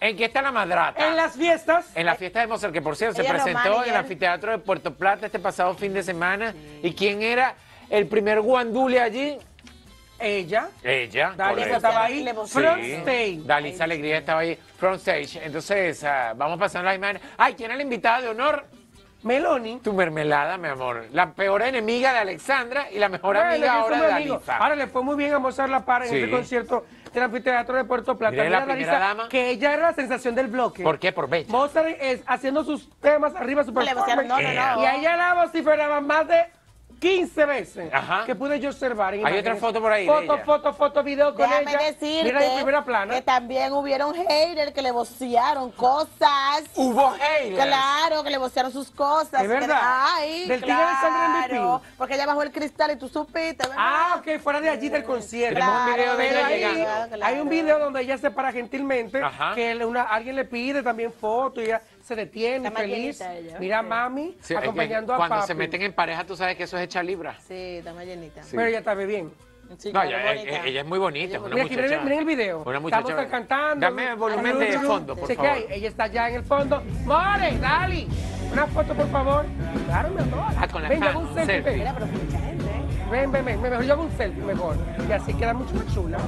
¿En qué está la madrata? En las fiestas, En la fiesta de Mozart, que por cierto se Ella presentó en el anfiteatro de Puerto Plata este pasado fin de semana. ¿Y quién era el primer guandule allí? ella, Ella. Dalisa estaba ahí, front Sí, stage. Dalisa Alegría estaba ahí, front stage. Entonces, ah, vamos pasando las imágenes. Ay, ¿quién es la invitada de honor? Meloni. Tu mermelada, mi amor. La peor enemiga de Alexandra y la mejor Bueno, amiga ahora de. Dalisa. Ahora le fue muy bien a Mozart La Para en Sí. ese concierto del anfiteatro de Puerto Plata. La primera dama. Que ella era la sensación del bloque. ¿Por qué? Por bella. Mozart es haciendo sus temas arriba, su Le vocearon, performance. no, no, no. Y a ella la vociferaba más de 15 veces. Ajá. Que pude yo observar. en Hay imágenes. otra foto por ahí de Foto, ella. foto, foto, video con Déjame ella. decirte Mira en primera plana. que también hubieron haters que le vocearon cosas. Hubo haters. Claro, que le vocearon sus cosas. ¿Es verdad? Ay, ¿Del Tigre de Sangre claro, MVP? Porque ella bajó el cristal y tú supiste, ¿verdad? Ah, ok, fuera de allí del concierto. Tenemos un video de ella ahí llegando. Claro. hay un video donde ella se para gentilmente, Ajá. que una- alguien le pide también foto y ella se detiene, feliz. ella. Mira a Sí. mami Sí, es que acompañando a cuando papi. se meten en pareja, tú sabes que eso es hecha libra. Sí, está más llenita. Pero ella está bien. Sí, No, ella, ella- ella es muy bonita, es una Mira aquí, muchacha. miren, miren el video. Una muchacha. Estamos cantando. Dame volumen de fondo, por favor. ahí, Ella está allá en el fondo. More, Dali. Una foto, por favor. Claro, mi amor. Ah, con la ven, un selfie. selfie. Mira, pero mucha gente, ¿eh? Ven, ven, ven. Mejor yo hago un selfie, mejor. Y así queda mucho más chula.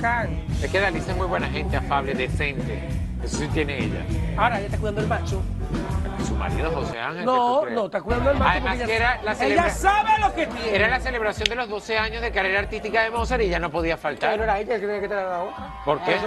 Can. Es que Dalisa es muy buena gente, afable, decente. Eso sí tiene ella. Ahora ella está cuidando el macho. Su marido, José Ángel. ¿qué No, no, está cuidando el macho. Además que ella, era la ella celebra- sabe lo que tiene. Era la celebración de los 12 años de carrera artística de Mozart y ya no podía Pero faltar. era ella que tenía que tener la otra. ¿Por qué?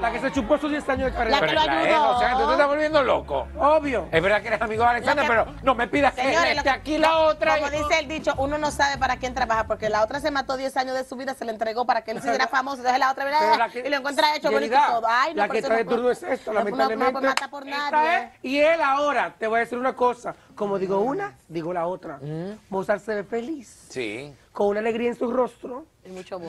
La que se chupó sus 10 años de carrera. La que Pero lo ayudó. es, José Ángel, tú te estás volviendo loco. Obvio. Es verdad que eres amigo de Alexandra, que- pero no me pidas que Señores, que- aquí la otra. Como y- dice el dicho, uno no sabe para quién trabaja, porque la otra se mató 10 años de su vida, se le entregó para que él siguiera famoso, entonces la otra Pero mira, la que- y lo encuentra hecho bonito y todo. Ay, no, la por que trae no turno es esto, no- no- lamentablemente. No, no, mata por Esta nadie. es- y él ahora, te voy a decir una cosa, como digo una, digo la otra. Mm. Mozart se ve feliz, Sí. con una alegría en su rostro. Y mucho